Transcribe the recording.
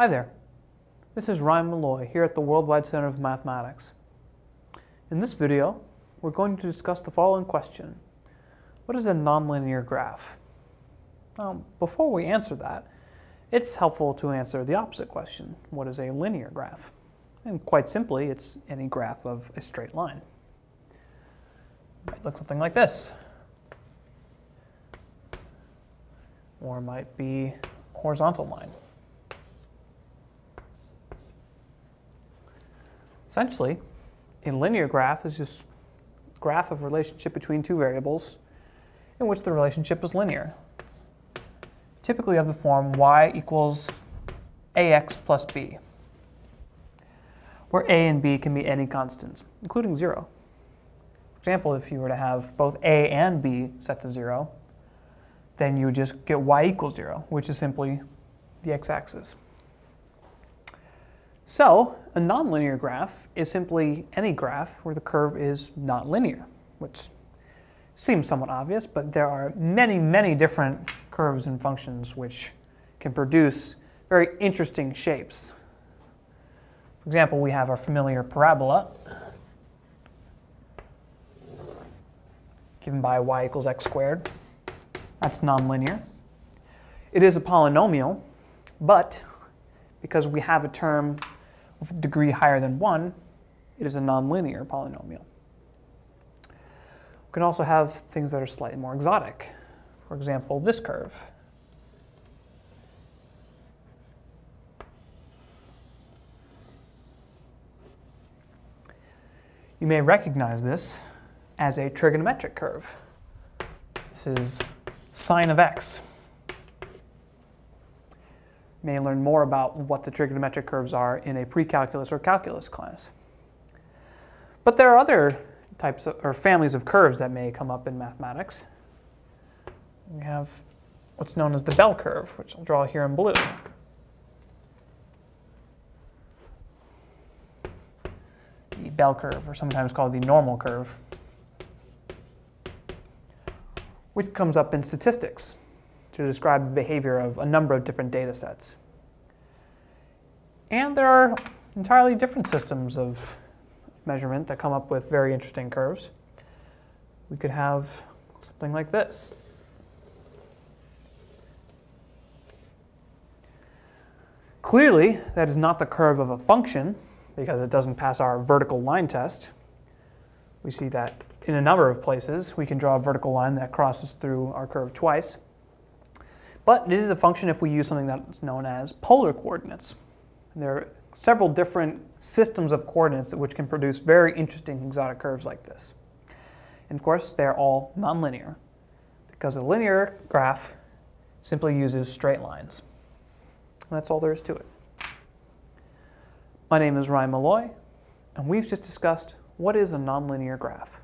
Hi there. This is Ryan Malloy here at the Worldwide Center of Mathematics. In this video, we're going to discuss the following question. What is a nonlinear graph? Now, before we answer that, it's helpful to answer the opposite question. What is a linear graph? And quite simply, it's any graph of a straight line. It might look something like this. Or it might be horizontal line. Essentially, a linear graph is just a graph of relationship between two variables in which the relationship is linear. Typically of the form y equals ax plus b, where a and b can be any constants, including 0. For example, if you were to have both a and b set to 0, then you would just get y equals 0, which is simply the x-axis. So a nonlinear graph is simply any graph where the curve is not linear, which seems somewhat obvious, but there are many, many different curves and functions which can produce very interesting shapes. For example, we have our familiar parabola given by y equals x squared. That's nonlinear. It is a polynomial, but because we have a term degree higher than 1, it is a nonlinear polynomial. We can also have things that are slightly more exotic. For example, this curve. You may recognize this as a trigonometric curve. This is sine of x may learn more about what the trigonometric curves are in a pre-calculus or calculus class. But there are other types of, or families of curves that may come up in mathematics. We have what's known as the bell curve, which I'll draw here in blue. The bell curve, or sometimes called the normal curve, which comes up in statistics to describe the behavior of a number of different data sets. And there are entirely different systems of measurement that come up with very interesting curves. We could have something like this. Clearly, that is not the curve of a function because it doesn't pass our vertical line test. We see that in a number of places. We can draw a vertical line that crosses through our curve twice. But this is a function if we use something that's known as polar coordinates. There are several different systems of coordinates which can produce very interesting exotic curves like this. And of course, they're all nonlinear because a linear graph simply uses straight lines. And that's all there is to it. My name is Ryan Malloy, and we've just discussed what is a nonlinear graph.